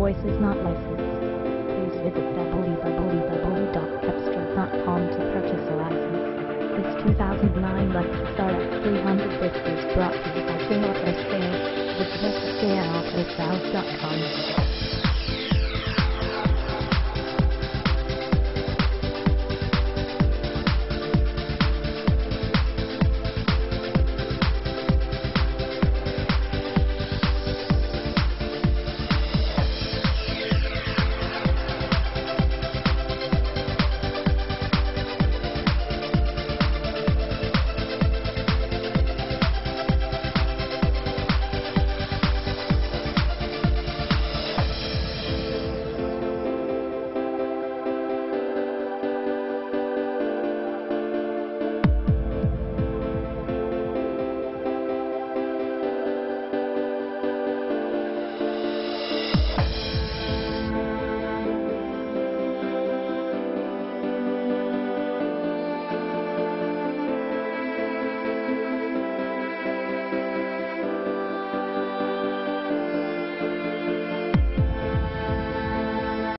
voice is not licensed. Please visit www.cepstral.com to purchase a license. This 2009 Lexus RX 350 is brought to you by King Auto Sales. Visit us